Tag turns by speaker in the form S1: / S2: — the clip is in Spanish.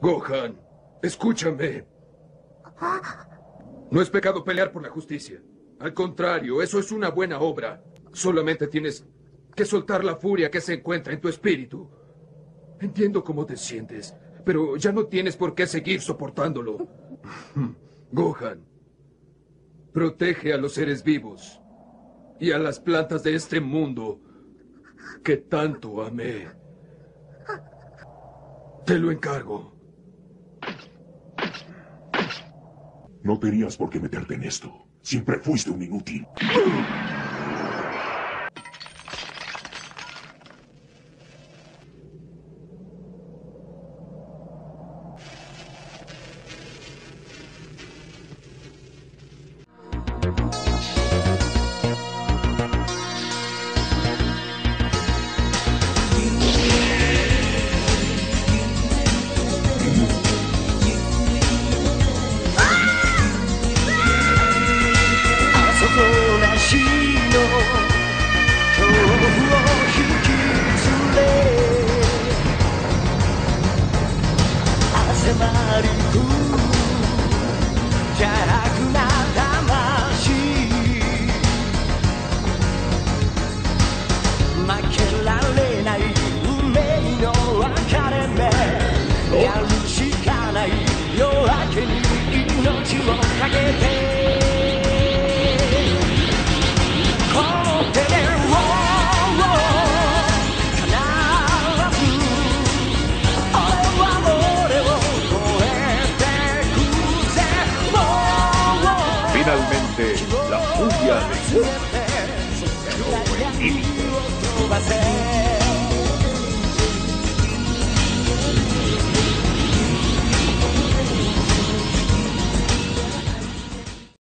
S1: Gohan, escúchame. No es pecado pelear por la justicia. Al contrario, eso es una buena obra. Solamente tienes que soltar la furia que se encuentra en tu espíritu. Entiendo cómo te sientes, pero ya no tienes por qué seguir soportándolo. Gohan, protege a los seres vivos y a las plantas de este mundo que tanto amé. Te lo encargo.
S2: No tenías por qué meterte en esto. Siempre fuiste un inútil.
S3: semariku Jarak Finalmente, la furia de